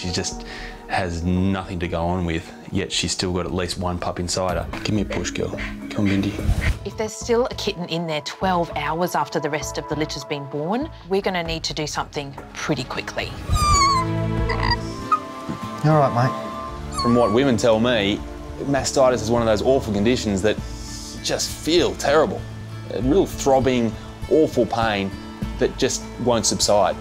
She just has nothing to go on with, yet she's still got at least one pup inside her. Give me a push, girl. Come on, Bindi. If there's still a kitten in there 12 hours after the rest of the litter's been born, we're going to need to do something pretty quickly. You all right, mate? From what women tell me, mastitis is one of those awful conditions that just feel terrible. A real throbbing, awful pain that just won't subside.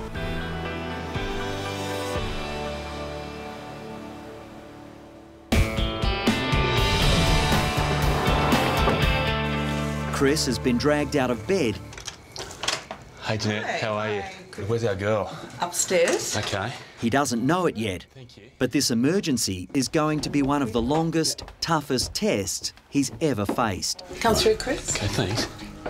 Chris has been dragged out of bed. Hey, Jeanette, how are you? Where's our girl? Upstairs. Okay. He doesn't know it yet, Thank you. but this emergency is going to be one of the longest, toughest tests he's ever faced. Come through, Chris. Okay, thanks.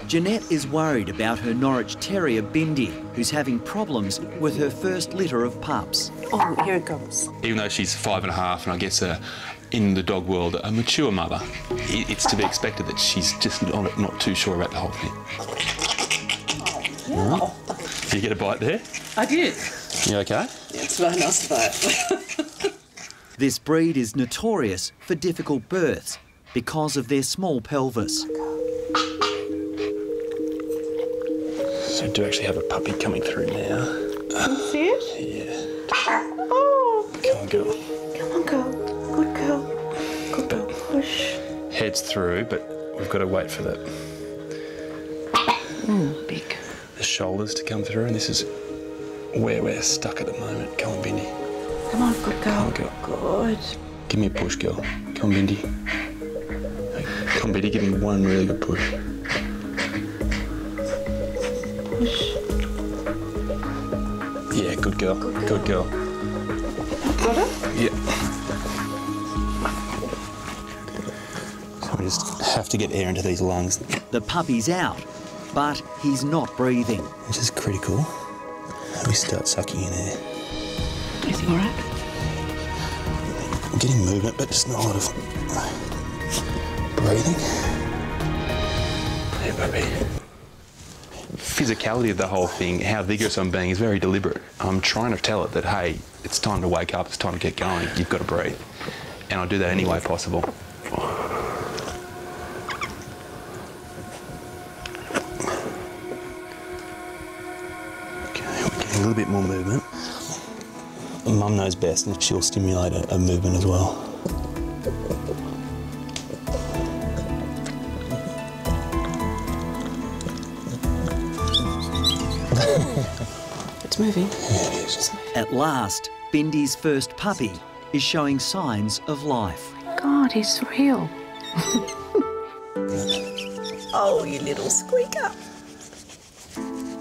Jeanette is worried about her Norwich Terrier Bindi, who's having problems with her first litter of pups. Oh, here it goes. Even though she's five and a half, and I guess uh, in the dog world, a mature mother, it's to be expected that she's just not, not too sure about the whole thing. Oh, Did you get a bite there? I did. You okay? It's very nice bite. This breed is notorious for difficult births because of their small pelvis. So I do actually have a puppy coming through now. Can you see it? Yeah. Oh, Come on, girl. Head's through, but we've got to wait for the, Mm, big. the shoulders to come through, and this is where we're stuck at the moment. Come on, Bindi. Come on, good girl. Come on, girl. Good. Give me a push, girl. Come on, Bindi. Come on, Bindi, give me one really good push. Push. Yeah, good girl. Good girl. Got it? Yeah. Have to get air into these lungs, The puppy's out, but he's not breathing. which is critical. We start sucking in air. Everything all right? I'm getting movement, but just not a lot of breathing. Hey, puppy. Physicality of the whole thing, how vigorous I'm being, is very deliberate. I'm trying to tell it that, hey, it's time to wake up, it's time to get going, you've got to breathe. And I'll do that any way possible. Little bit more movement. Mum knows best, and she'll stimulate a, a movement as well. It's moving. At last, Bindi's first puppy is showing signs of life. God, he's real. oh, you little squeaker.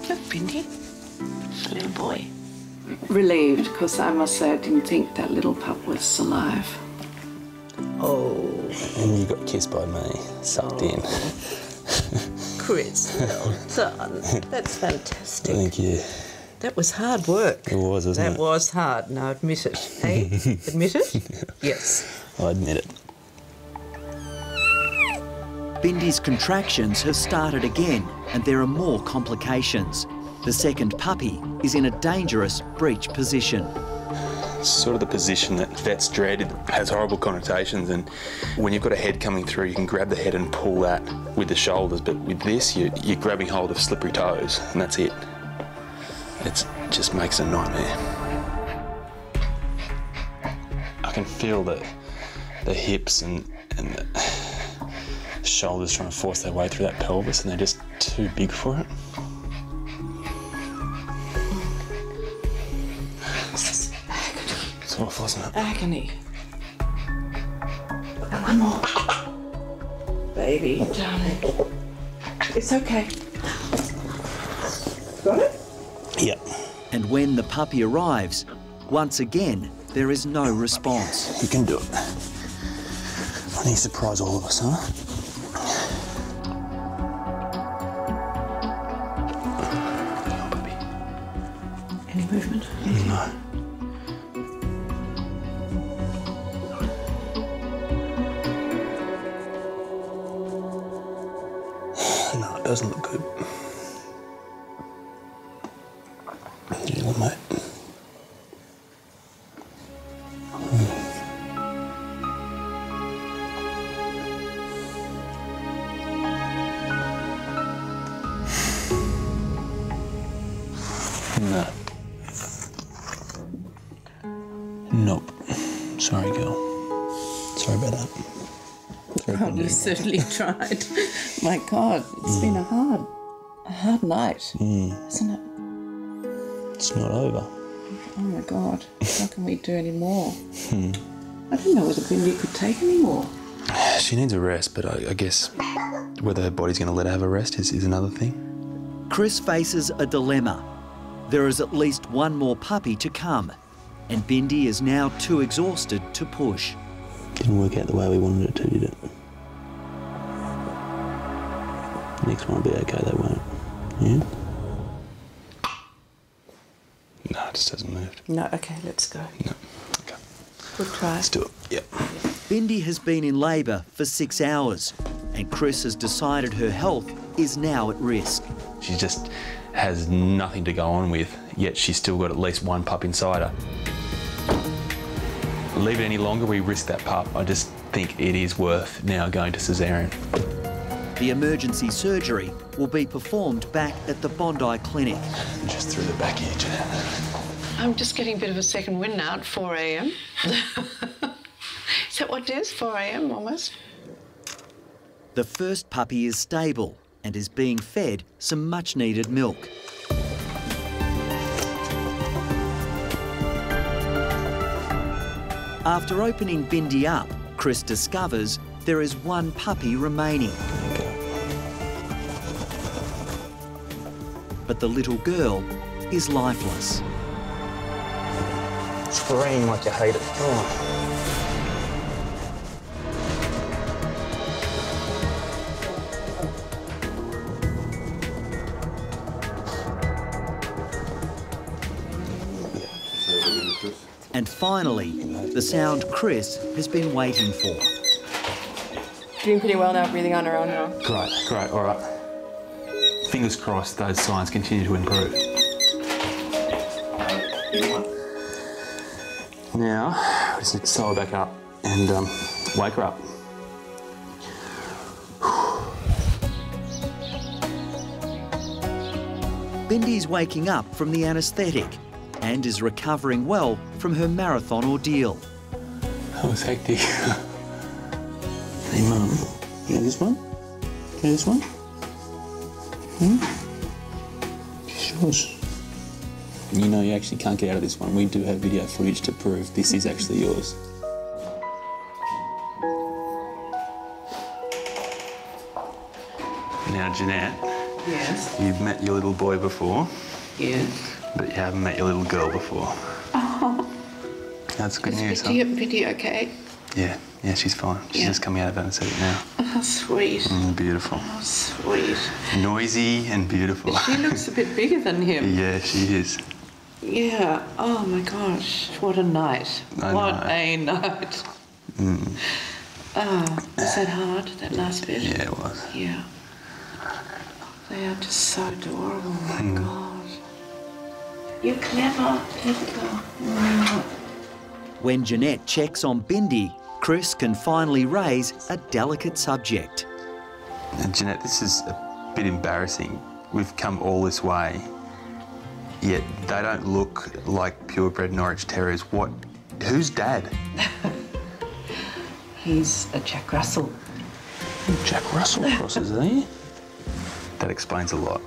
Look, Bindi. Little boy. Relieved, because I must say I didn't think that little pup was alive. Oh, And you got kissed by me, sucked in. Chris, well done. That's fantastic. Thank you. That was hard work. It was, wasn't That it? was hard. Now admit it. Hey, admit it? Yes. I admit it. Bindi's contractions have started again, and there are more complications. The second puppy is in a dangerous breech position. It's sort of the position that vets dread. It has horrible connotations, and when you've got a head coming through, you can grab the head and pull that with the shoulders. But with this, you, you're grabbing hold of slippery toes, and that's it. It just makes a nightmare. I can feel the the hips and and the shoulders trying to force their way through that pelvis, and they're just too big for it. It's awful, isn't it? Agony. One more. Baby, oh. darling. It's okay. Got it? Yep. And when the puppy arrives, once again, there is no response. You can do it. I think you surprise all of us, huh? Certainly tried. My God, it's been a hard, a hard night, hmm. isn't it? It's not over. Oh my God, how can we do anymore? Hmm. I didn't know whether Bindi could take any more. She needs a rest, but I, I guess whether her body's going to let her have a rest is, is another thing. Chris faces a dilemma. There is at least one more puppy to come, and Bindi is now too exhausted to push. Didn't work out the way we wanted it to, did it? Next one will be okay, they won't. Yeah? No, it just hasn't moved. No, okay, let's go. No. Okay. Good try. Let's do it. Yep. Bindi has been in labour for six hours, and Chris has decided her health is now at risk. She just has nothing to go on with, yet she's still got at least one pup inside her. Leave it any longer, we risk that pup. I just think it is worth now going to caesarean. The emergency surgery will be performed back at the Bondi Clinic. Just through the back here, Jeanette. I'm just getting a bit of a second wind now at 4 a.m. is that what it is? 4 a.m. almost? The first puppy is stable and is being fed some much needed milk. After opening Bindi up, Chris discovers there is one puppy remaining. But the little girl is lifeless. Scream like you hate it. Oh. And finally, the sound Chris has been waiting for. Doing pretty well now, breathing on her own now. Great, great, all right. Fingers crossed those signs continue to improve. Now, we just need to sew her back up and um, wake her up. Bindi's waking up from the anaesthetic and is recovering well from her marathon ordeal. That was hectic. hey, Mum, you know this one? You know this one? Hmm? Yours. You know you actually can't get out of this one. We do have video footage to prove this is actually yours. Now, Jeanette, Yes. you've met your little boy before, Yes. but you haven't met your little girl before. That's good news, huh? Bindi, Bindi okay? Yeah, yeah, she's fine. She's Yeah. just coming out of anaesthetic now. Oh, sweet. Mm, beautiful. Oh, sweet. Noisy and beautiful. She looks a bit bigger than him. yeah, she is. Yeah. Oh my gosh. What a night. I what know. a night. Oh, was that hard, that last bit? Yeah, it was. Yeah. They are just so adorable. Oh my mm. God. You're clever, clever girl. Mm. When Jeanette checks on Bindi, Chris can finally raise a delicate subject. And Jeanette, this is a bit embarrassing. We've come all this way, yet they don't look like purebred Norwich Terriers. What? Who's dad? He's a Jack Russell. Jack Russell crosses, are you? That explains a lot.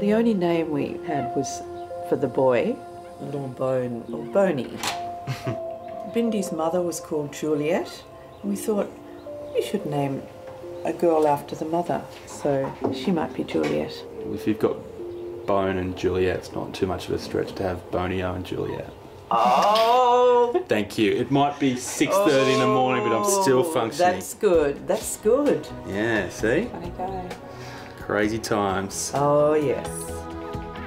The only name we had was for the boy, little Bone, little Boney. Bindi's mother was called Juliet, and we thought we should name a girl after the mother, so she might be Juliet. If you've got Bone and Juliet, it's not too much of a stretch to have Bonio and Juliet. Oh, Thank you. It might be 6.30 in the morning, but I'm still oh, functioning. that's good. That's good. Yeah, see? Funny guy. Crazy times. Oh yes.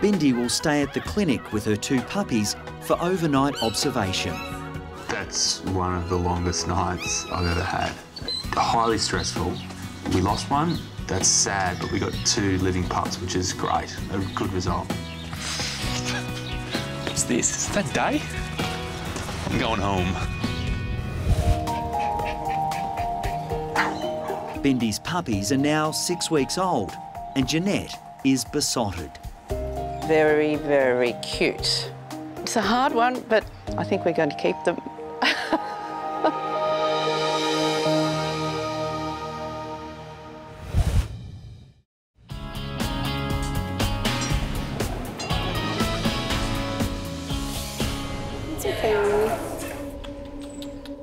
Bindi will stay at the clinic with her two puppies for overnight observation. That's one of the longest nights I've ever had. Highly stressful. We lost one. That's sad, but we got two living pups, which is great. A good result. What's this? Is that day? I'm going home. Bindi's puppies are now six weeks old, and Jeanette is besotted. Very, very cute. It's a hard one, but I think we're going to keep them. It's okay.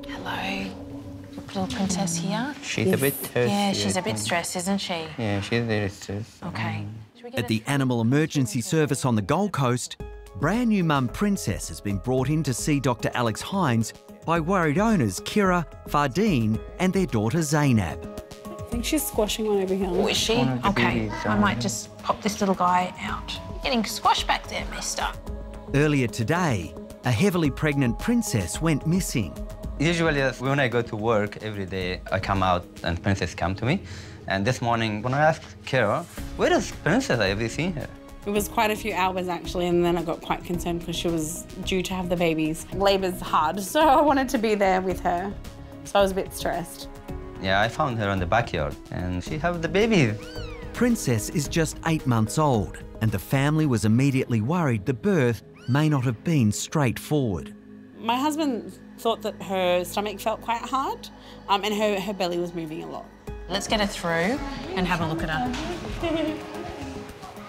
Hello. Little princess here. She's a bit thirsty. Yeah, she's I a bit stressed, isn't she? Yeah, she's very stressed. Okay. Mm. Should we get At the Animal Emergency Service on the Gold Coast, brand new mum Princess has been brought in to see Dr. Alex Hynes by worried owners Kira, Fardeen, and their daughter Zainab. I think she's squashing one over here. Oh, is she? One of the Okay. I might just pop this little guy out. Getting squashed back there, mister. Earlier today, a heavily pregnant princess went missing. Usually, uh, when I go to work every day, I come out and Princess come to me. And this morning, when I asked Kara, where is Princess? I haven't seen her. It was quite a few hours actually, and then I got quite concerned because she was due to have the babies. Labour's hard, so I wanted to be there with her. So I was a bit stressed. Yeah, I found her in the backyard, and she have the baby. Princess is just eight months old, and the family was immediately worried the birth may not have been straightforward. My husband thought that her stomach felt quite hard, um, and her, her belly was moving a lot. Let's get her through and have a look at her.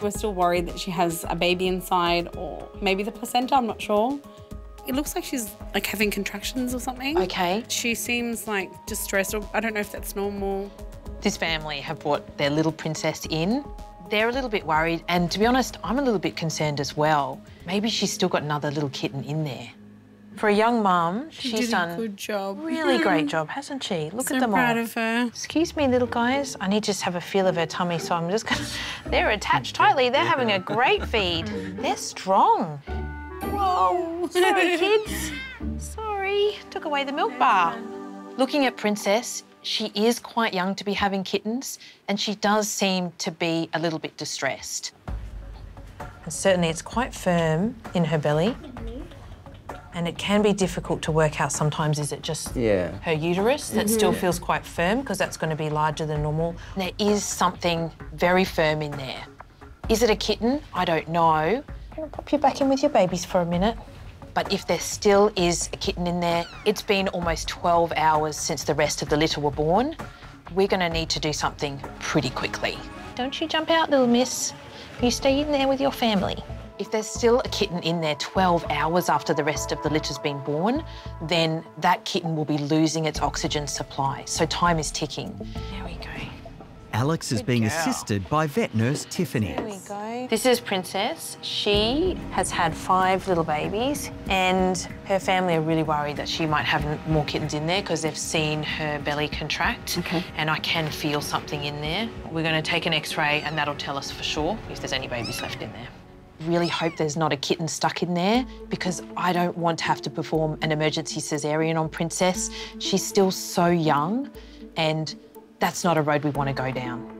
We're still worried that she has a baby inside, or maybe the placenta. I'm not sure. It looks like she's like having contractions or something. Okay. She seems like distressed, or I don't know if that's normal. This family have brought their little princess in. They're a little bit worried, and to be honest, I'm a little bit concerned as well. Maybe she's still got another little kitten in there. For a young mum, She she's did done a good job. really great job, hasn't she? Look so at them proud all. of her. Excuse me, little guys. I need to just have a feel of her tummy, so I'm just gonna. They're attached tightly. They're having a great feed. They're strong. Whoa. Sorry, kids. Sorry. Took away the milk bar. Looking at Princess, she is quite young to be having kittens, and she does seem to be a little bit distressed. And certainly it's quite firm in her belly. And it can be difficult to work out sometimes. Is it just Yeah. her uterus that mm-hmm. still feels quite firm because that's going to be larger than normal. There is something very firm in there. Is it a kitten? I don't know. I'm going to pop you back in with your babies for a minute. But if there still is a kitten in there, it's been almost 12 hours since the rest of the litter were born. We're going to need to do something pretty quickly. Don't you jump out, little miss. You stay in there with your family. If there's still a kitten in there 12 hours after the rest of the litter's been born, then that kitten will be losing its oxygen supply. So time is ticking. There we go. Alex is being assisted by vet nurse Tiffany. There we go. This is Princess. She has had five little babies, and her family are really worried that she might have more kittens in there because they've seen her belly contract. Okay. And I can feel something in there. We're going to take an x ray, and that'll tell us for sure if there's any babies left in there. Really hope there's not a kitten stuck in there because I don't want to have to perform an emergency cesarean on Princess. She's still so young, and that's not a road we want to go down.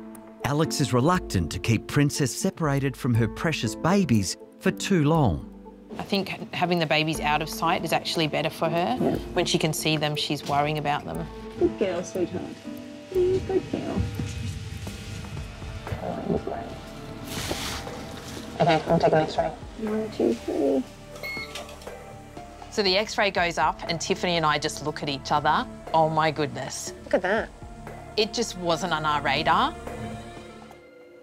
Alex is reluctant to keep Princess separated from her precious babies for too long. I think having the babies out of sight is actually better for her. When she can see them, she's worrying about them. Good girl, sweetheart. Good girl. Okay, I'm taking an X-ray. One, two, three. So the X-ray goes up, and Tiffany and I just look at each other. Oh my goodness! Look at that. It just wasn't on our radar.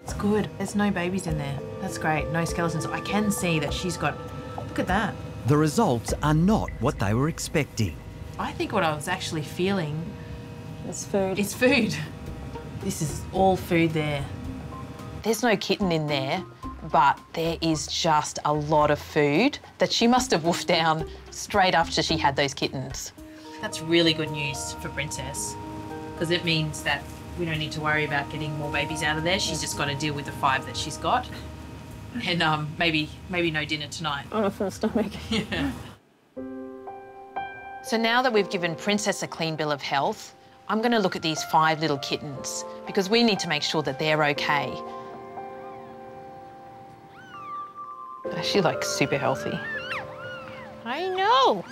It's good. There's no babies in there. That's great. No skeletons. I can see that she's got. Look at that. The results are not what they were expecting. I think what I was actually feeling It's food. It's food. This is all food there. There's no kitten in there, but there is just a lot of food that she must have woofed down straight after she had those kittens. That's really good news for Princess because it means that we don't need to worry about getting more babies out of there. She's just got to deal with the five that she's got. And um, maybe maybe no dinner tonight. On a full stomach. yeah. So now that we've given Princess a clean bill of health, I'm going to look at these five little kittens because we need to make sure that they're okay. She looks super healthy. I know.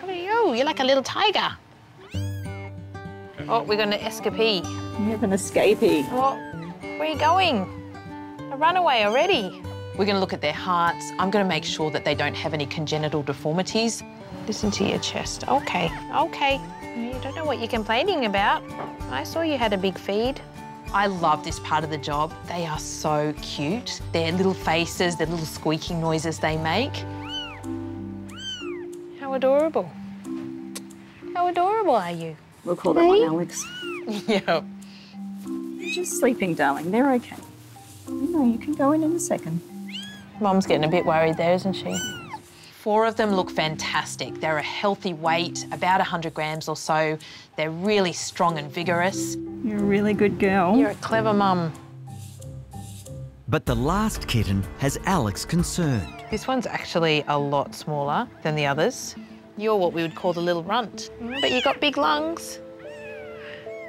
Look are you. You're like a little tiger. Oh, we're going to escapee. You have an escapee. Oh, where are you going? A runaway already. We're going to look at their hearts. I'm going to make sure that they don't have any congenital deformities. Listen to your chest. Okay, okay. You don't know what you're complaining about. I saw you had a big feed. I love this part of the job. They are so cute. Their little faces, their little squeaking noises they make. How adorable. How adorable are you? We'll call that one Alex. Yep. You're just sleeping, darling. They're okay. You know, you can go in in a second. Mum's getting a bit worried there, isn't she? Four of them look fantastic. They're a healthy weight, about 100 grams or so. They're really strong and vigorous. You're a really good girl. You're a clever mum. But the last kitten has Alex concerned. This one's actually a lot smaller than the others. You're what we would call the little runt, but you've got big lungs.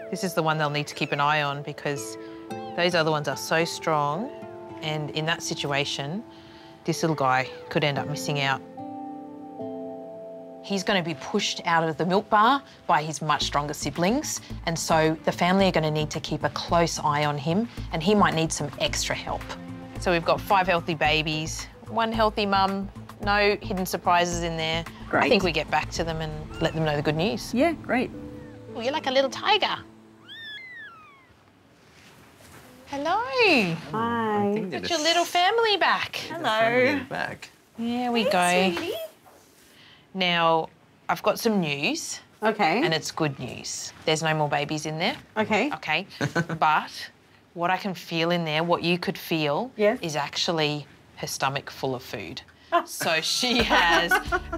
This is the one they'll need to keep an eye on because those other ones are so strong and in that situation, this little guy could end up missing out. He's going to be pushed out of the milk bar by his much stronger siblings, and so the family are going to need to keep a close eye on him, and he might need some extra help. So we've got five healthy babies, one healthy mum, no hidden surprises in there. Great. I think we get back to them and let them know the good news. Yeah, great. Oh, you're like a little tiger. Hello. Hi. Got your little family back. Hello. Family Back. There we go. Now, I've got some news, Okay. and it's good news. There's no more babies in there, okay. okay? but what I can feel in there, what you could feel, Yes. is actually her stomach full of food. Oh. so she has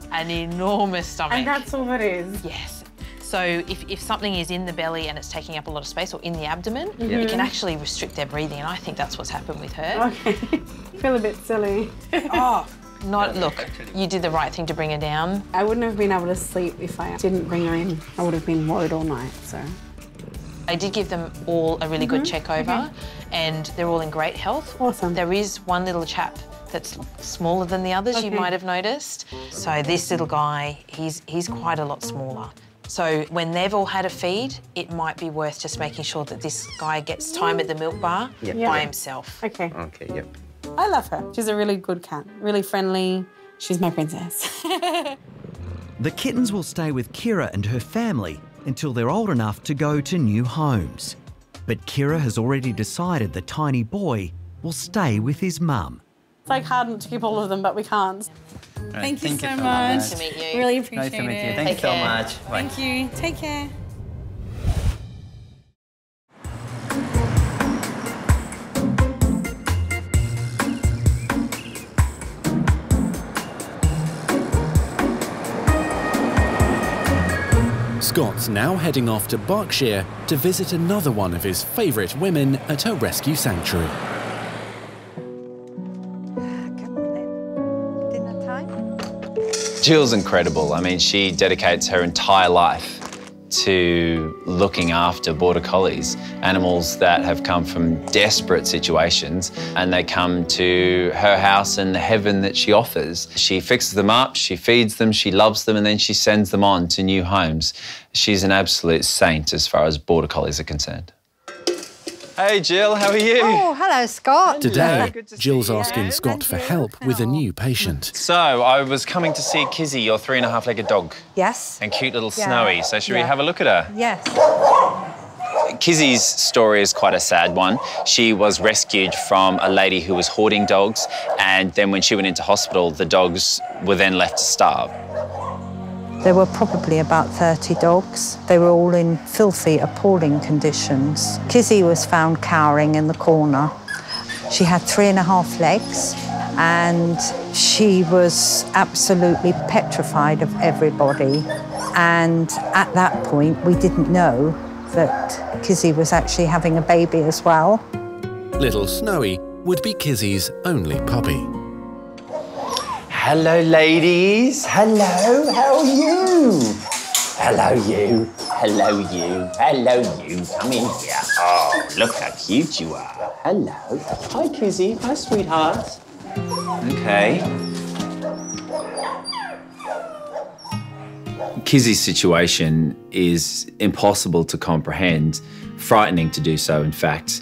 an enormous stomach. And that's all it is. Yes. So if, if something is in the belly and it's taking up a lot of space or in the abdomen, mm-hmm. it can actually restrict their breathing. And I think that's what's happened with her. Okay. Feel a bit silly. Oh, not look. You did the right thing to bring her down. I wouldn't have been able to sleep if I didn't bring her in. I would have been worried all night. So I did give them all a really good mm-hmm. check over, and they're all in great health. Awesome. There is one little chap that's smaller than the others. You might have noticed. So this little guy, he's he's quite a lot smaller. So when they've all had a feed, it might be worth just making sure that this guy gets time at the milk bar Yeah. by himself. okay. Okay, yep. I love her. She's a really good cat. Really friendly. She's my princess. The kittens will stay with Kira and her family until they're old enough to go to new homes. But Kira has already decided the tiny boy will stay with his mum. it's like hard to keep all of them, but we can't. Thank you so much. Nice to meet you. Really Nice appreciate to meet you. it. Thank Take you so much. Bye. Thank you. Take care. Scott's now heading off to Berkshire to visit another one of his favourite women at her rescue sanctuary. Jill's incredible. I mean, she dedicates her entire life to looking after border collies, animals that have come from desperate situations, and they come to her house and the heaven that she offers. She fixes them up, she feeds them, she loves them, and then she sends them on to new homes. She's an absolute saint as far as border collies are concerned. Hey, Jill, how are you? Oh, hello, Scott. Today, good to see Jill's you. asking Scott for help with a new patient. So, I was coming to see Kizzy, your three and a half legged dog, Yes. and cute little Yeah. Snowy. So, should we have a look at her? Yes. Kizzy's story is quite a sad one. She was rescued from a lady who was hoarding dogs, and then when she went into hospital, the dogs were then left to starve. There were probably about 30 dogs. They were all in filthy, appalling conditions. Kizzy was found cowering in the corner. She had three and a half legs and she was absolutely petrified of everybody. And at that point, we didn't know that Kizzy was actually having a baby as well. Little Snowy would be Kizzy's only puppy. Hello, ladies. Hello, how are you? Hello, you. Hello, you. Hello, you. Come in here. Oh, look how cute you are. Hello. Hi, Kizzy. Hi, sweetheart. Okay. Kizzy's situation is impossible to comprehend, frightening to do so, in fact.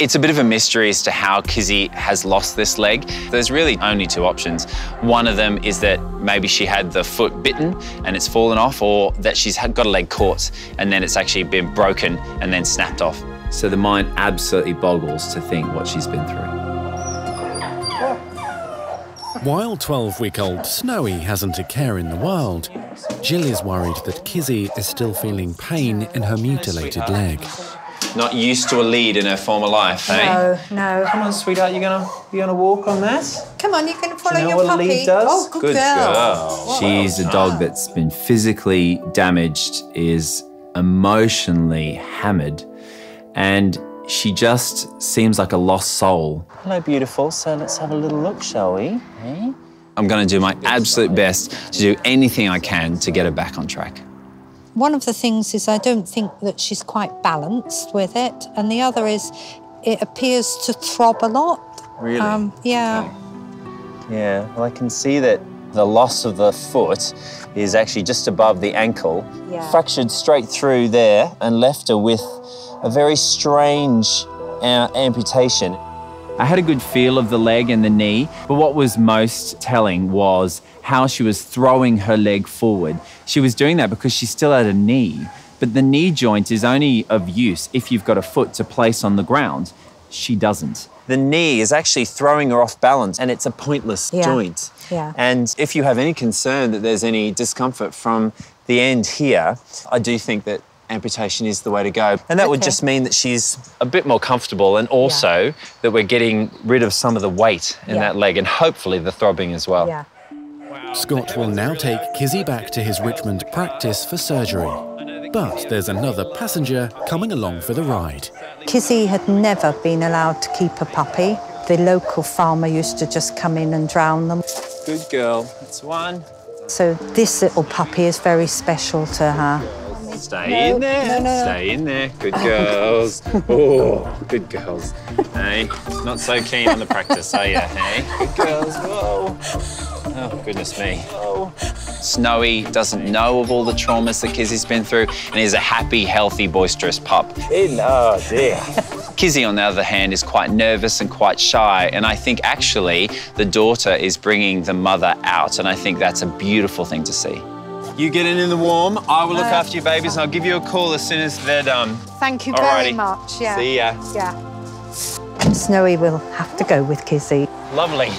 It's a bit of a mystery as to how Kizzy has lost this leg. There's really only two options. One of them is that maybe she had the foot bitten and it's fallen off, or that she's got a leg caught and then it's actually been broken and then snapped off. So the mind absolutely boggles to think what she's been through. While 12 week old Snowy hasn't a care in the world, Jill is worried that Kizzy is still feeling pain in her mutilated leg. Not used to a lead in her former life, eh? No, no. Come on, sweetheart, you're gonna you gonna walk on that? Come on, you're going to follow know your what a puppy. lead does? Oh, good, Good girl. girl. She's a dog that's been physically damaged, is emotionally hammered, and she just seems like a lost soul. Hello, beautiful. So let's have a little look, shall we? Eh? I'm going to do my absolute best to do anything I can to get her back on track. One of the things is I don't think that she's quite balanced with it, and the other is it appears to throb a lot. Really? Um, yeah. Yeah, well, I can see that the loss of the foot is actually just above the ankle, Yeah. fractured straight through there, and left her with a very strange uh, amputation. I had a good feel of the leg and the knee, but what was most telling was how she was throwing her leg forward. She was doing that because she still had a knee, but the knee joint is only of use if you've got a foot to place on the ground. She doesn't. The knee is actually throwing her off balance, and it's a pointless Yeah. joint. Yeah. And if you have any concern that there's any discomfort from the end here, I do think that amputation is the way to go. And that would just mean that she's a bit more comfortable and also that we're getting rid of some of the weight in Yeah. that leg and hopefully the throbbing as well. Yeah. Scott will now take Kizzy back to his Richmond practice for surgery. But there's another passenger coming along for the ride. Kizzy had never been allowed to keep a puppy. The local farmer used to just come in and drown them. Good girl. That's one. So this little puppy is very special to her. Stay No, in there. no, no. Stay in there. Good oh. girls. oh, good girls. Hey, not so keen on the practice, are you? Hey, good girls. Whoa. Oh, goodness me. Snowy doesn't know of all the traumas that Kizzy's been through and is a happy, healthy, boisterous pup. Oh, dear. Kizzy, on the other hand, is quite nervous and quite shy. And I think actually the daughter is bringing the mother out. And I think that's a beautiful thing to see. You get in in the warm. I will look uh, after your babies and I'll give you a call as soon as they're done. Thank you very much. Yeah. See ya. Yeah. Snowy will have to go with Kizzy. Lovely.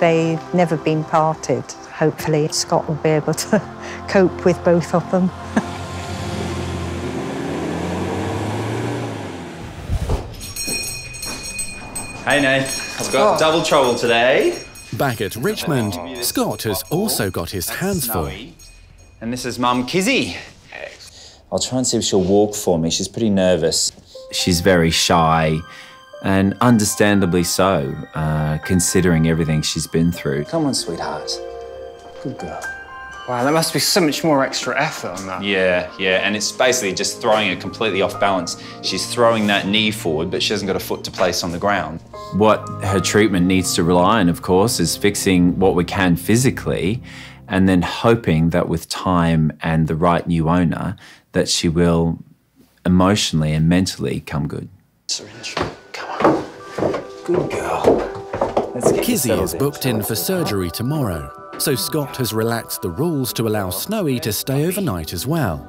They've never been parted. Hopefully, Scott will be able to cope with both of them. Hey, Nate. I've got double trouble today. Back at Richmond, Scott has also got his hands full. And this is Mum Kizzy. I'll try and see if she'll walk for me. She's pretty nervous. She's very shy, and understandably so, uh, considering everything she's been through. Come on, sweetheart. Good girl. Wow, there must be so much more extra effort on that. Yeah, yeah, and it's basically just throwing her completely off balance. She's throwing that knee forward, but she hasn't got a foot to place on the ground. What her treatment needs to rely on, of course, is fixing what we can physically, and then hoping that with time and the right new owner, that she will emotionally and mentally come good. Good girl. Let's get Kizzy is booked in for surgery tomorrow, so Scott has relaxed the rules to allow Snowy to stay overnight as well.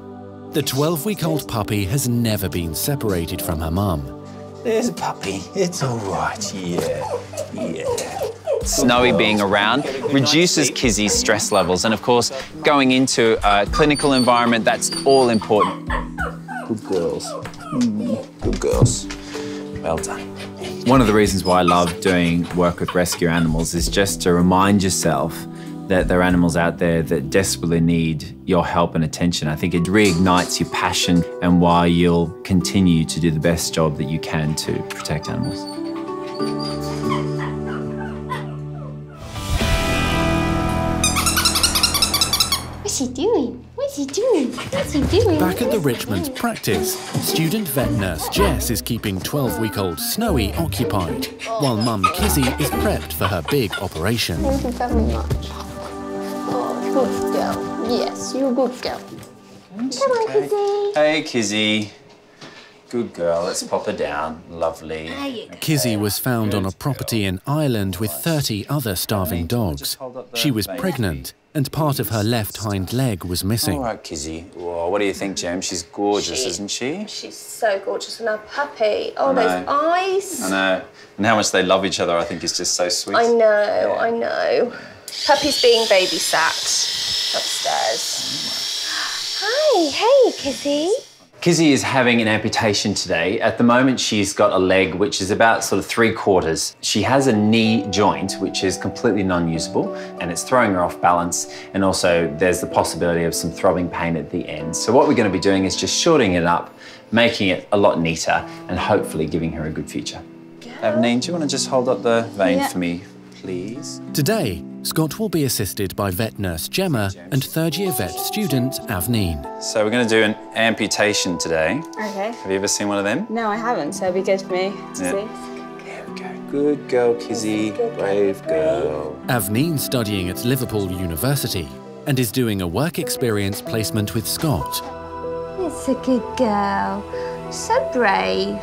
The 12 week old puppy has never been separated from her mum. There's a puppy. It's all right. Yeah. Yeah. Snowy being around reduces Kizzy's stress levels, and of course, going into a clinical environment, that's all important. Good girls. Mm, good girls. Well done. One of the reasons why I love doing work with rescue animals is just to remind yourself that there are animals out there that desperately need your help and attention. I think it reignites your passion and why you'll continue to do the best job that you can to protect animals. He doing? What's he doing? What's he doing? Back at the Richmond practice, student vet nurse Jess is keeping 12 week old Snowy occupied, while mum Kizzy is prepped for her big operation. Thank you very much. Oh, good girl. Yes, you're good girl. Come on, Kizzy. Hey, Kizzy. Good girl. Let's pop her down. Lovely. Kizzy was found on a property in Ireland with 30 other starving dogs. She was pregnant and part of her left hind leg was missing. All right, Kizzy. Whoa, what do you think, Jem? She's gorgeous, isn't she? She's so gorgeous and her puppy. Oh, those eyes. I know. And how much they love each other, I think, is just so sweet. I know, I know. Puppy's being babysat upstairs. Oh Hi, hey, Kizzy. Kizzy is having an amputation today. At the moment, she's got a leg which is about sort of three quarters. She has a knee joint which is completely non usable and it's throwing her off balance. And also, there's the possibility of some throbbing pain at the end. So, what we're going to be doing is just shortening it up, making it a lot neater, and hopefully giving her a good future. Avneen, do you want to just hold up the vein Yeah. for me, please? Today, Scott will be assisted by vet nurse Gemma and third year vet student Avneen. So, we're going to do an amputation today. Okay. Have you ever seen one of them? No, I haven't, so it'd be good for me to Yeah. see. Good girl, Kizzy. Brave girl. Avneen studying at Liverpool University and is doing a work experience placement with Scott. It's a good girl. So brave.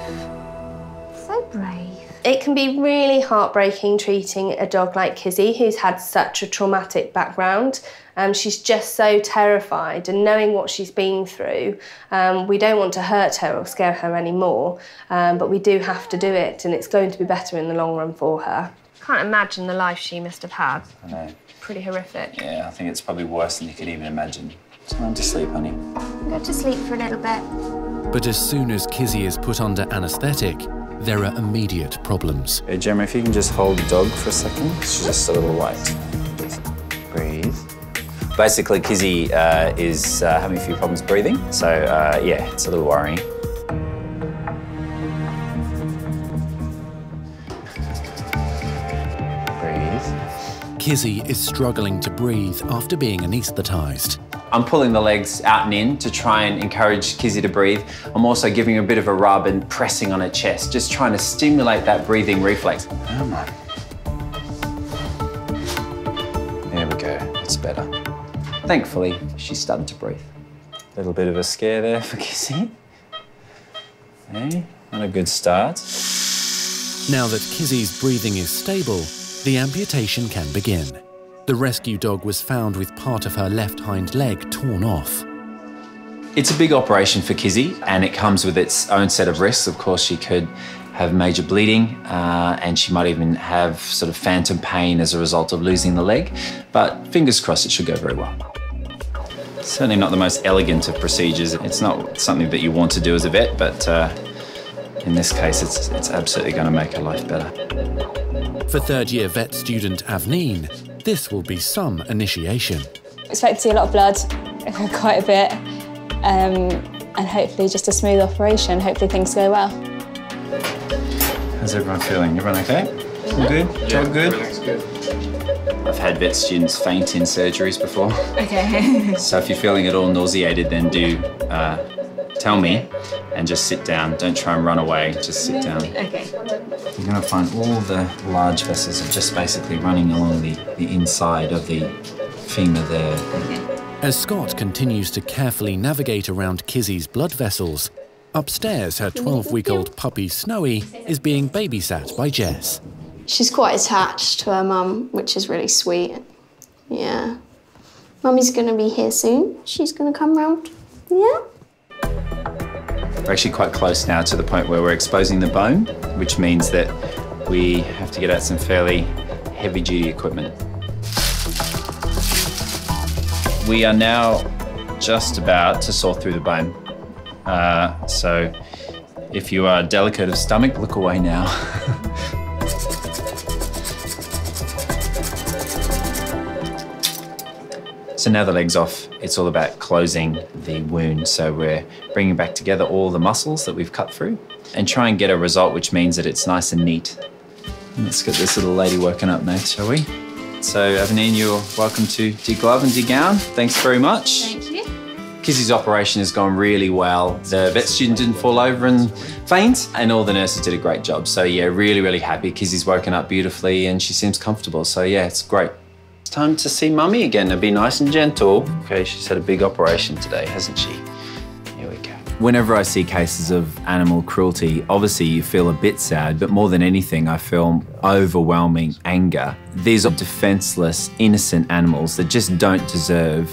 So brave. It can be really heartbreaking treating a dog like Kizzy, who's had such a traumatic background. Um, she's just so terrified, and knowing what she's been through, um, we don't want to hurt her or scare her anymore, um, but we do have to do it, and it's going to be better in the long run for her. Can't imagine the life she must have had. I know. Pretty horrific. Yeah, I think it's probably worse than you could even imagine. Time to sleep, honey. Go to sleep for a little bit. But as soon as Kizzy is put under anaesthetic, there are immediate problems. Hey, Gemma, if you can just hold the dog for a second. She's just a little light. Breathe. Basically, Kizzy uh, is uh, having a few problems breathing. So, uh, yeah, it's a little worrying. Breathe. Kizzy is struggling to breathe after being anaesthetised. I'm pulling the legs out and in to try and encourage Kizzy to breathe. I'm also giving her a bit of a rub and pressing on her chest, just trying to stimulate that breathing reflex. Come on. There we go, that's better. Thankfully, she's starting to breathe. A little bit of a scare there for Kizzy. Hey, not a good start. Now that Kizzy's breathing is stable, the amputation can begin. The rescue dog was found with part of her left hind leg torn off. It's a big operation for Kizzy, and it comes with its own set of risks. Of course, she could have major bleeding, uh, and she might even have sort of phantom pain as a result of losing the leg. But fingers crossed, it should go very well. Certainly not the most elegant of procedures. It's not something that you want to do as a vet, but uh, in this case, it's, it's absolutely going to make her life better. For third year vet student Avneen, this will be some initiation. Expect to see a lot of blood, quite a bit, um, and hopefully just a smooth operation. Hopefully things go well. How's everyone feeling? Everyone okay? All good? Yeah, All good? everything's good. I've had vet students faint in surgeries before. Okay. So if you're feeling at all nauseated, then do uh, tell me and just sit down. Don't try and run away, just sit down. okay. You're going to find all the large vessels are just basically running along the, the inside of the femur there. As Scott continues to carefully navigate around Kizzy's blood vessels, upstairs her 12 week old puppy Snowy is being babysat by Jess. She's quite attached to her mum, which is really sweet. Yeah. Mummy's gonna be here soon. She's gonna come round. Yeah? We're actually quite close now to the point where we're exposing the bone, which means that we have to get out some fairly heavy duty equipment. We are now just about to saw through the bone. Uh, so if you are delicate of stomach, look away now. So now the leg's off, it's all about closing the wound. So we're bringing back together all the muscles that we've cut through and try and get a result which means that it's nice and neat. Let's get this little lady working up next, shall we? So Avneen, you're welcome to deglove and degown. Thanks very much. Thank you. Kizzy's operation has gone really well. The vet student didn't fall over and faint, and all the nurses did a great job. So yeah, really, really happy. Kizzy's woken up beautifully and she seems comfortable. So yeah, it's great. It's time to see mummy again and be nice and gentle. Okay, she's had a big operation today, hasn't she? Here we go. Whenever I see cases of animal cruelty, obviously you feel a bit sad, but more than anything, I feel overwhelming anger. These are defenseless, innocent animals that just don't deserve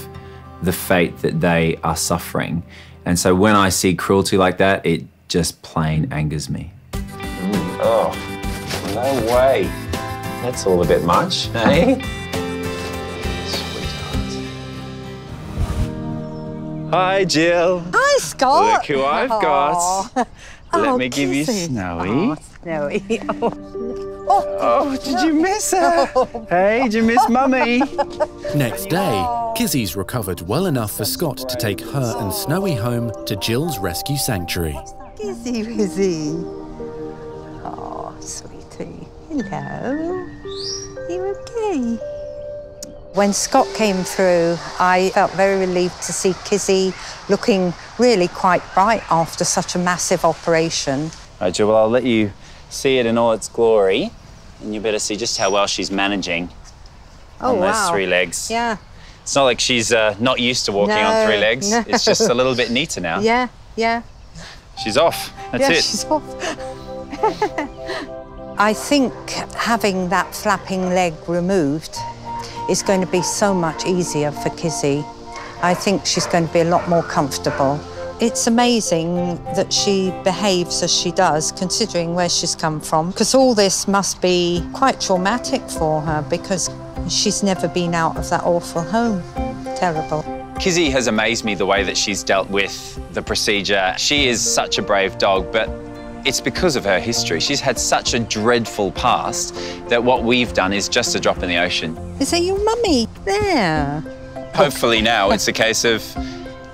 the fate that they are suffering. And so when I see cruelty like that, it just plain angers me. Oh, no way. That's all a bit much, eh? Hi, Jill. Hi, Scott. Look who I've oh. got. Let Oh, me give you kissy. Snowy. Oh, Snowy. Oh, oh, did you miss her? Hey, did you miss Mummy? Next day, Kizzy's recovered well enough for Scott to take her and Snowy home to Jill's rescue sanctuary. Kizzy Wizzy. Oh, sweetie. Hello. You okay? When Scott came through, I felt very relieved to see Kizzy looking really quite bright after such a massive operation. Right, Jill, well, I'll let you see it in all its glory, and you better see just how well she's managing Oh, on those wow. three legs. Yeah. It's not like she's uh, not used to walking on three legs. no. It's just a little bit neater now. Yeah, yeah. She's off. That's yeah, it. she's off. I think having that flapping leg removed is going to be so much easier for Kizzy. I think she's going to be a lot more comfortable. It's amazing that she behaves as she does, considering where she's come from, because all this must be quite traumatic for her because she's never been out of that awful home. Terrible. Kizzy has amazed me the way that she's dealt with the procedure. She is such a brave dog, but it's because of her history. She's had such a dreadful past that what we've done is just a drop in the ocean. Is that your mummy? There. Hopefully now it's a case of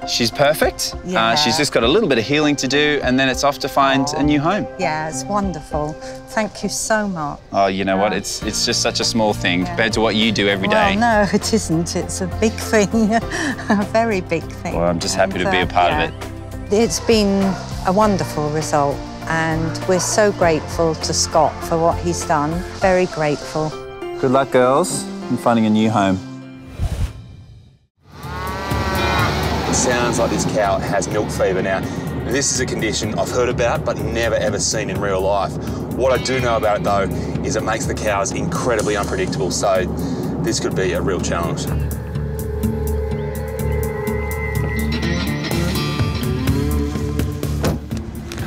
she's perfect. Uh, she's just got a little bit of healing to do, and then it's off to find a new home. Yeah, it's wonderful. Thank you so much. Oh, you know what? It's it's just such a small thing compared to what you do every day. Well, no, it isn't. It's a big thing, a very big thing. Well, I'm just happy to be a And, uh, part yeah. of it. It's been a wonderful result, and we're so grateful to Scott for what he's done. Very grateful. Good luck, girls, in finding a new home. It sounds like this cow has milk fever. Now, this is a condition I've heard about but never ever seen in real life. What I do know about it though is it makes the cows incredibly unpredictable, so this could be a real challenge.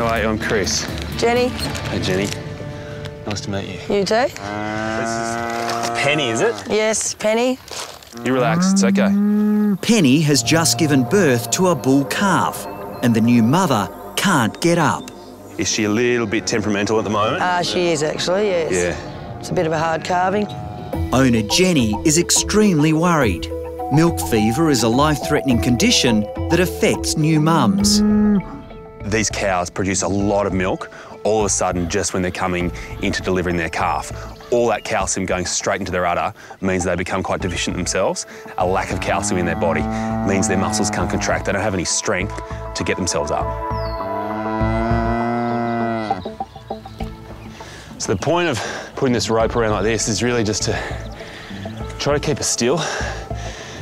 How are you? I'm Chris. Jenny, Hey, Jenny. Nice to meet you. you too? Penny, is it? Yes, Penny. You relax, it's okay. Penny has just given birth to a bull calf, and the new mother can't get up. Is she a little bit temperamental at the moment? Ah, she is actually, yes. Yeah. It's a bit of a hard calving. Owner Jenny is extremely worried. Milk fever is a life threatening condition that affects new mums. These cows produce a lot of milk all of a sudden just when they're coming into delivering their calf. All that calcium going straight into their udder means they become quite deficient themselves. A lack of calcium in their body means their muscles can't contract. They don't have any strength to get themselves up. So the point of putting this rope around like this is really just to try to keep her still.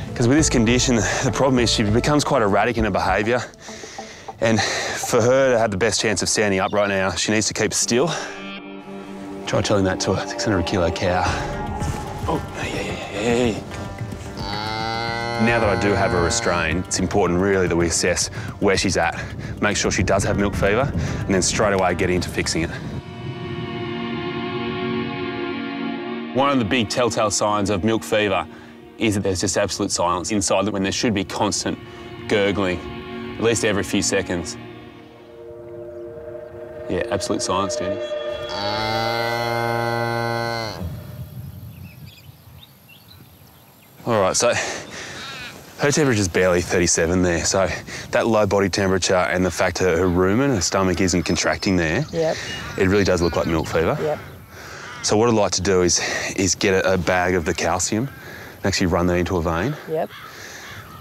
Because with this condition, the problem is she becomes quite erratic in her behaviour. And for her to have the best chance of standing up right now, she needs to keep still. Try telling that to a 600 kilo cow. Oh, yeah, yeah, yeah, yeah. Now that I do have her restrained, it's important really that we assess where she's at, make sure she does have milk fever, and then straight away get into fixing it. One of the big telltale signs of milk fever is that there's just absolute silence inside when there should be constant gurgling, at least every few seconds. Yeah, absolute silence, Jenny. All right, so her temperature's barely 37 there, so that low body temperature and the fact that her rumen, her stomach isn't contracting there, Yep. it really does look like milk fever. Yep. So what I'd like to do is, is get a, a bag of the calcium and actually run that into a vein. Yep.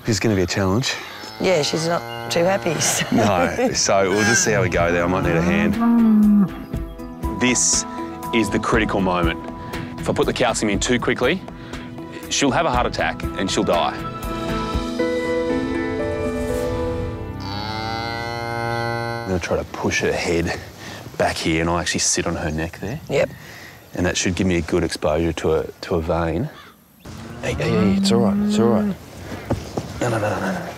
It's going to be a challenge. Yeah, she's not too happy. No, so we'll just see how we go there. I might need a hand. This is the critical moment. If I put the calcium in too quickly, she'll have a heart attack and she'll die. I'm going to try to push her head back here and I'll actually sit on her neck there. Yep. And that should give me a good exposure to a, to a vein. Hey, hey, hey, it's all right, it's all right. No, no, no, no, no.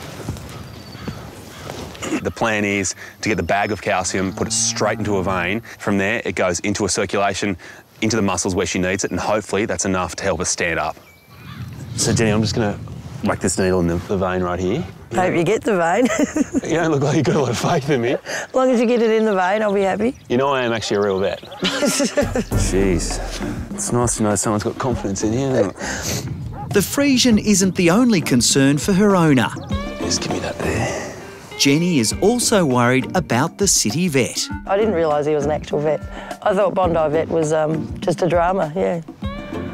The plan is to get the bag of calcium, put it straight into a vein. From there, it goes into a circulation, into the muscles where she needs it, and hopefully that's enough to help her stand up. So, Jenny, I'm just going to whack this needle in the, the vein right here. Hope you get the vein. You don't look like you've got a lot of faith in me. as long as you get it in the vein, I'll be happy. You know I am actually a real vet. Jeez. It's nice to know someone's got confidence in you. isn't it? The Frisian isn't the only concern for her owner. Just give me that there. Jenny is also worried about the city vet. I didn't realise he was an actual vet. I thought Bondi Vet was um, just a drama, yeah.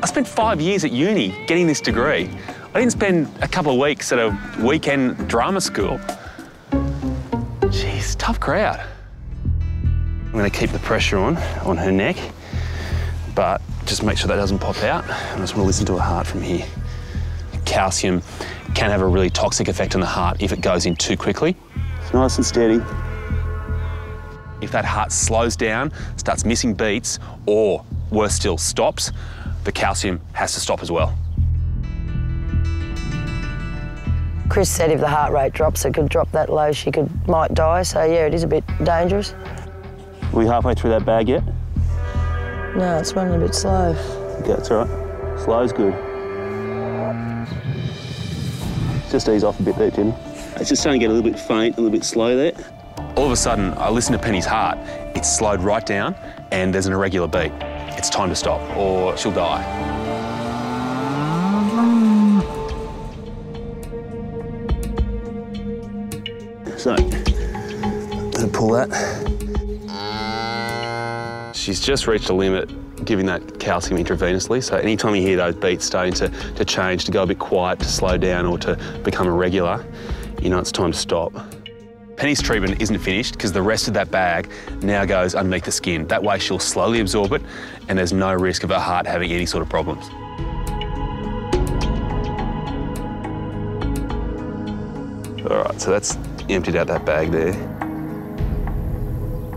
I spent five years at uni getting this degree. I didn't spend a couple of weeks at a weekend drama school. Jeez, tough crowd. I'm going to keep the pressure on, on her neck, but just make sure that doesn't pop out. I just want to listen to her heart from here. Calcium can have a really toxic effect on the heart if it goes in too quickly. It's nice and steady. If that heart slows down, starts missing beats, or worse still, stops, the calcium has to stop as well. Chris said if the heart rate drops, it could drop that low, she could might die. So yeah, it is a bit dangerous. Are we halfway through that bag yet? No, it's running a bit slow. Okay, that's all right. Slow's good. Just ease off a bit there, Jim. It's just starting to get a little bit faint, a little bit slow there. All of a sudden, I listen to Penny's heart. It's slowed right down, and there's an irregular beat. It's time to stop, or she'll die. So, gonna pull that. She's just reached a limit giving that calcium intravenously. So anytime you hear those beats starting to, to change, to go a bit quiet, to slow down or to become irregular, you know it's time to stop. Penny's treatment isn't finished because the rest of that bag now goes underneath the skin. That way she'll slowly absorb it and there's no risk of her heart having any sort of problems. All right, so that's emptied out that bag there.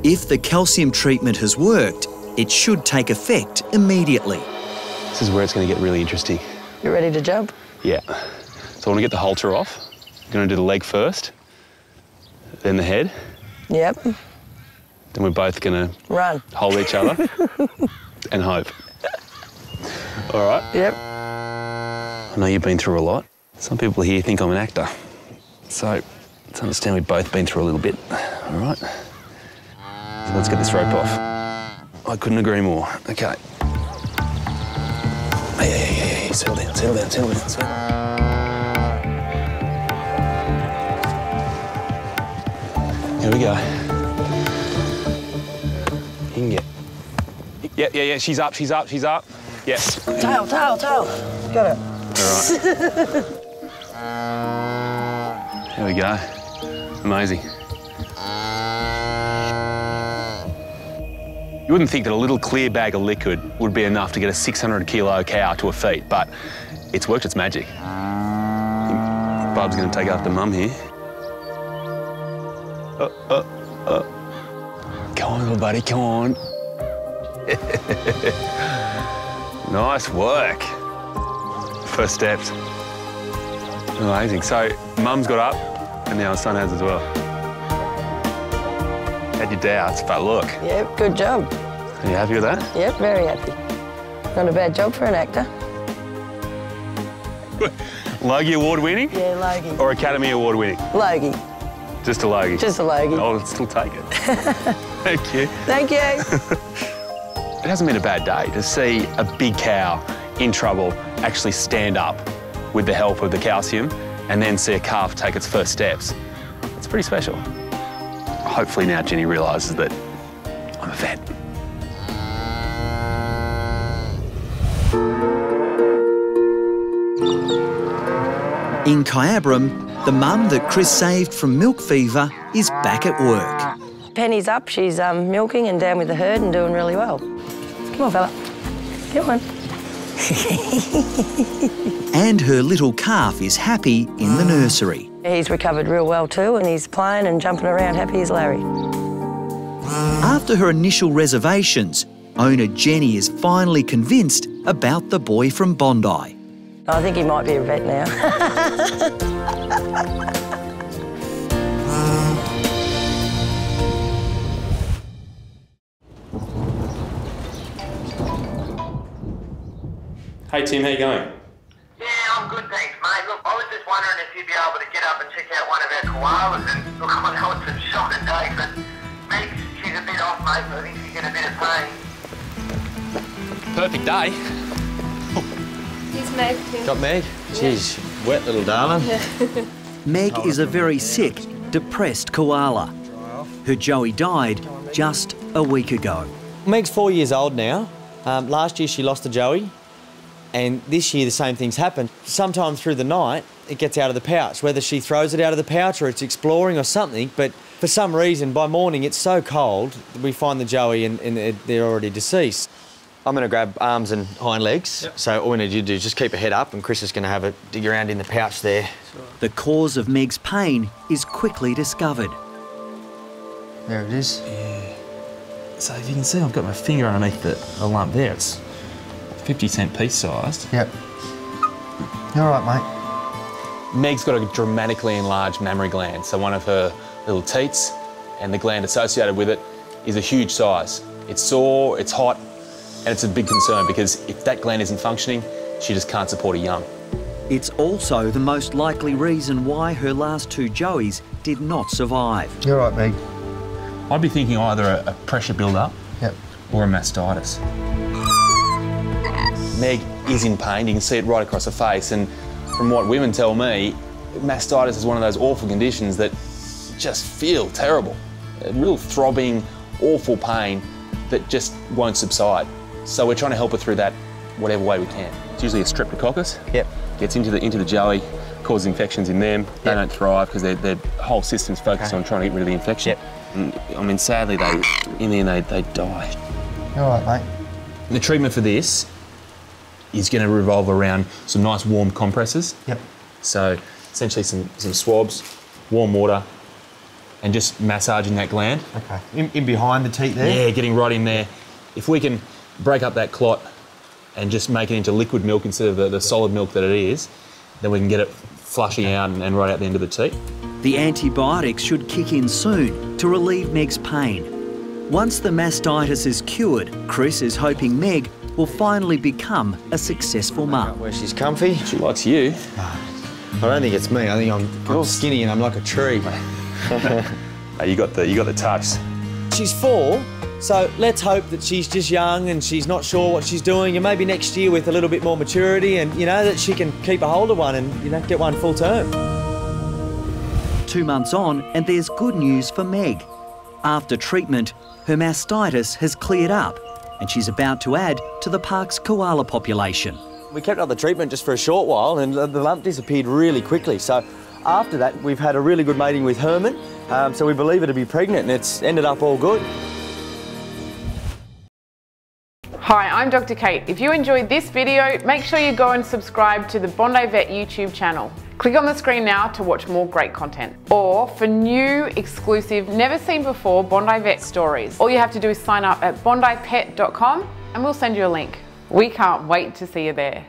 If the calcium treatment has worked, it should take effect immediately. This is where it's going to get really interesting. You ready to jump? Yeah. So I want to get the halter off. I'm going to do the leg first, then the head. Yep. Then we're both going to Run. hold each other and hope. All right? Yep. I know you've been through a lot. Some people here think I'm an actor. So let's understand we've both been through a little bit. All right? Let's get this rope off. I couldn't agree more. Okay. Hey, hey, hey, hey, settle down, settle down, settle down, settle down. Here we go. You can get. Yeah, yeah, yeah, she's up, she's up, she's up. Yeah. Tail, tail, tail. Got it. All right. There we go. Amazing. You wouldn't think that a little clear bag of liquid would be enough to get a 600 kilo cow to a feet, but it's worked its magic. Bub's going to take after mum here. Uh, uh, uh. Come on, little buddy, come on. nice work. First steps. Amazing. So, mum's got up, and now son has as well. Had your doubts, but look. Yep, good job. Are you happy with that? Yep, very happy. Not a bad job for an actor. Logie Award winning? Yeah, Logie. Or Academy Award winning? Logie. Just a Logie? Just a Logie. Oh, I'll still take it. Thank you. Thank you. It hasn't been a bad day to see a big cow in trouble actually stand up with the help of the calcium and then see a calf take its first steps. It's pretty special. Hopefully now Jenny realises that I'm a vet. In Kyabram, the mum that Chris saved from milk fever is back at work. Penny's up, she's um, milking and down with the herd and doing really well. Come on, fella. Get on. And her little calf is happy in the nursery. He's recovered real well too and he's playing and jumping around happy as Larry. After her initial reservations, owner Jenny is finally convinced about the boy from Bondi. I think he might be a vet now. Hey Tim, how you going? Yeah, I'm good, thanks, mate. Look, I was just wondering if you'd be able to get up and check out one of our koalas. And look, I know it's a shocker day, but Meg, she's a bit off, mate. So I think she's in a bit of pain. Perfect day. He's Meg too. Got Meg? Jeez, wet little darling. Meg is a very sick, depressed koala. Her Joey died just a week ago. Meg's four years old now. Um, last year she lost a Joey, and this year the same thing's happened. Sometime through the night, it gets out of the pouch, whether she throws it out of the pouch or it's exploring or something. But for some reason, by morning it's so cold, we find the Joey and, and they're already deceased. I'm going to grab arms and hind legs. So all we need you to do is just keep her head up, and Chris is going to have a dig around in the pouch there. The cause of Meg's pain is quickly discovered. There it is. Yeah. So if you can see, I've got my finger underneath the, the lump there. It's 50 cent piece sized. Yep. You're all right, mate? Meg's got a dramatically enlarged mammary gland, so one of her little teats and the gland associated with it is a huge size. It's sore, it's hot, and it's a big concern because if that gland isn't functioning, she just can't support a young. It's also the most likely reason why her last two Joeys did not survive. You're right, Meg. I'd be thinking either a, a pressure build-up Yep. or a mastitis. Meg is in pain. You can see it right across her face. And from what women tell me, mastitis is one of those awful conditions that just feel terrible. A real throbbing, awful pain that just won't subside. So we're trying to help her through that whatever way we can. It's usually a streptococcus. Yep. Gets into the into the joey, causes infections in them. They don't thrive because their, their whole system's focused Okay. on trying to get rid of the infection. Yep. Mm, I mean, sadly, they in the end they, they die. You're all right, mate. The treatment for this is going to revolve around some nice warm compresses. Yep. So essentially some, some swabs, warm water, and just massaging that gland. Okay. In, in behind the teat there? Yeah, getting right in there. If we can break up that clot and just make it into liquid milk instead of the, the solid milk that it is, then we can get it flushing out and, and right out the end of the teat. The antibiotics should kick in soon to relieve Meg's pain. Once the mastitis is cured, Chris is hoping Meg will finally become a successful mum. Where she's comfy. She likes you. I don't think it's me. I think I'm, I'm skinny and I'm like a tree. Hey, you got the you got the touch. she's four, so let's hope that she's just young and she's not sure what she's doing, and maybe next year with a little bit more maturity, and you know that she can keep a hold of one and you know get one full term. Two months on, and there's good news for Meg. After treatment, her mastitis has cleared up, and she's about to add to the park's koala population. We kept up the treatment just for a short while, and the the lump disappeared really quickly. So after that, we've had a really good mating with Herman. Um, so we believe her to be pregnant, and it's ended up all good. Hi, I'm Dr. Kate. If you enjoyed this video, make sure you go and subscribe to the Bondi Vet YouTube channel. Click on the screen now to watch more great content. Or for new, exclusive, never seen before Bondi Vet stories, all you have to do is sign up at bondipet.com and we'll send you a link. We can't wait to see you there.